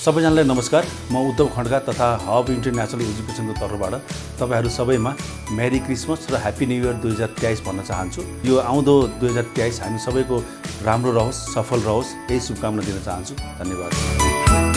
सबैजनालाई नमस्कार। म उद्धव खड्का तथा हब इन्टरनेसनल एजुकेसनको तर्फबाट तपाईँहरू सबैमा मेरी क्रिसमस र ह्याप्पी न्यु इयर दुई हजार तेइस भन्न चाहन्छु। यो आउँदो दुई हजार तेइस हामी सबैको राम्रो रहोस् सफल रहोस् यही शुभकामना दिन चाहन्छु। धन्यवाद।